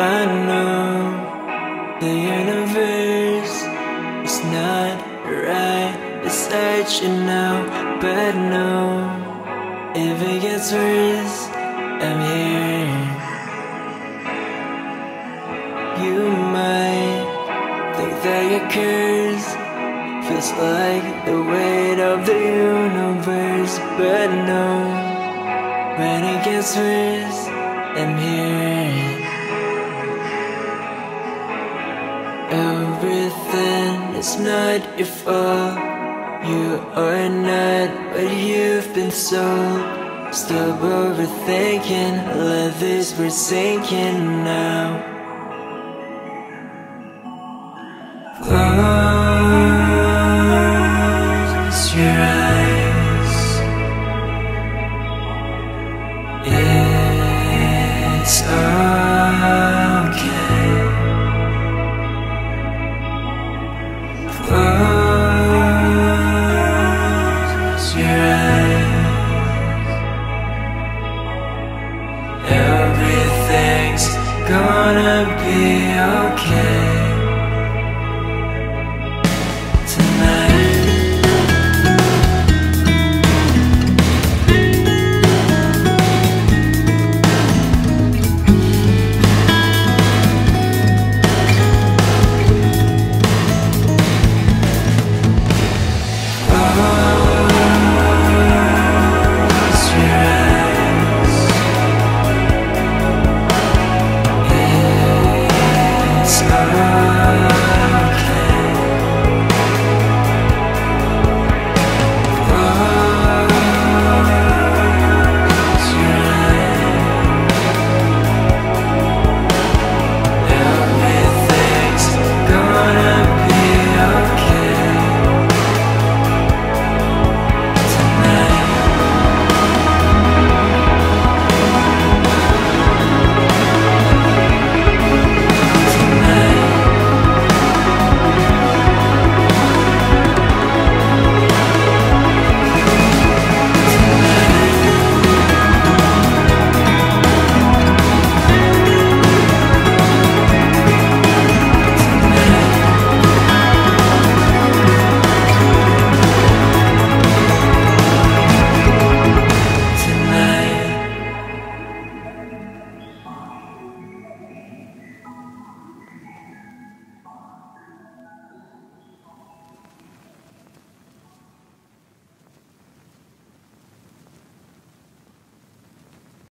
I know the universe is not right beside you now, but know, if it gets worse, I'm here. You might think that your curse feels like the weight of the universe, but know, when it gets worse, I'm here. Everything is not your fault. You are not what you've been sold. Stop overthinking, let this be sinking now. Close your eyes. It's okay. gonna be okay.